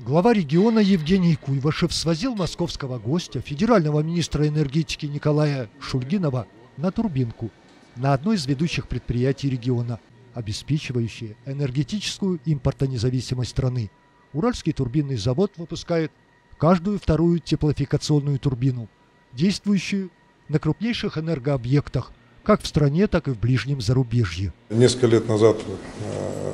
Глава региона Евгений Куйвашев свозил московского гостя, федерального министра энергетики Николая Шульгинова, на турбинку на одно из ведущих предприятий региона, обеспечивающее энергетическую импортонезависимость страны. Уральский турбинный завод выпускает каждую вторую теплофикационную турбину, действующую на крупнейших энергообъектах, как в стране, так и в ближнем зарубежье. Несколько лет назад э,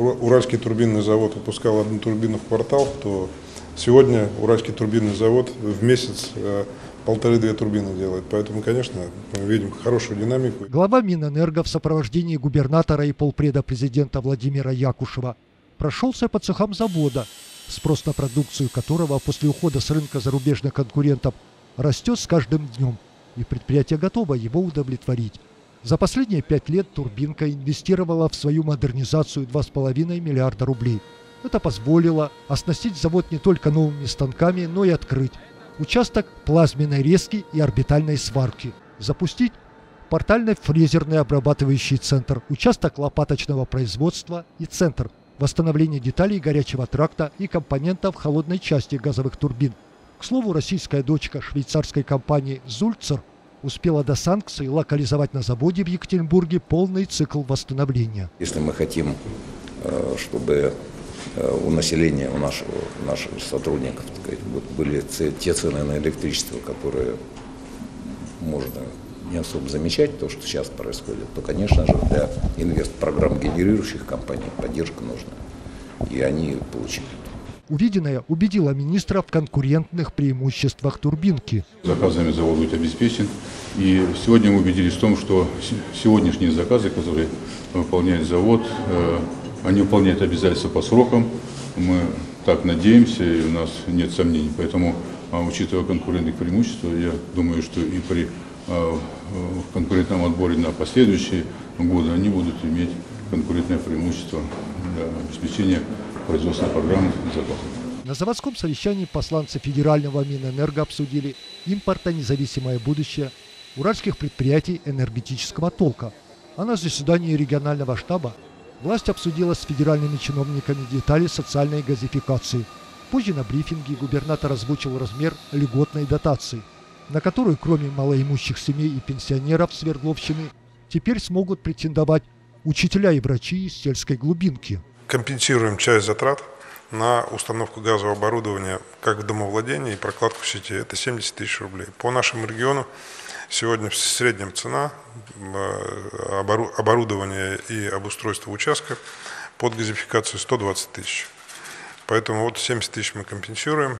Уральский турбинный завод выпускал одну турбину в квартал, то сегодня Уральский турбинный завод в месяц э, полторы-две турбины делает. Поэтому, конечно, мы видим хорошую динамику. Глава Минэнерго в сопровождении губернатора и полпреда президента Владимира Якушева прошелся по цехам завода, спрос на продукцию которого после ухода с рынка зарубежных конкурентов растет с каждым днем, и предприятие готово его удовлетворить. За последние пять лет Турбинка инвестировала в свою модернизацию 2,5 миллиарда рублей. Это позволило оснастить завод не только новыми станками, но и открыть участок плазменной резки и орбитальной сварки, запустить портально-фрезерный обрабатывающий центр, участок лопаточного производства и центр восстановления деталей горячего тракта и компонентов холодной части газовых турбин. К слову, российская дочка швейцарской компании «Зульцер» успела до санкций локализовать на заводе в Екатеринбурге полный цикл восстановления. Если мы хотим, э, чтобы э, у населения, у нашего, наших сотрудников сказать, были те цены на электричество, которые можно не особо замечать, то, что сейчас происходит, то, конечно же, для инвест-программ генерирующих компаний поддержка нужна. И они получили. Увиденное убедило министра в конкурентных преимуществах турбинки. Заказами завод будет обеспечен. И сегодня мы убедились в том, что сегодняшние заказы, которые выполняет завод, э, они выполняют обязательства по срокам. Мы так надеемся, и у нас нет сомнений. Поэтому, а, учитывая конкурентные преимущества, я думаю, что и при а, конкурентном отборе на последующие годы они будут иметь конкурентное преимущество для обеспечения производственной программы запасов. На заводском совещании посланцы федерального Минэнерго обсудили импортонезависимое будущее уральских предприятий энергетического толка. А на заседании регионального штаба власть обсудила с федеральными чиновниками детали социальной газификации. Позже на брифинге губернатор озвучил размер льготной дотации, на которую кроме малоимущих семей и пенсионеров Свердловщины теперь смогут претендовать учителя и врачи из сельской глубинки компенсируем часть затрат на установку газового оборудования как в домовладении и прокладку в сети. Это 70 тысяч рублей. По нашему региону сегодня средняя цена э, оборудования и обустройства участков под газификацию 120 тысяч. Поэтому вот 70 тысяч мы компенсируем.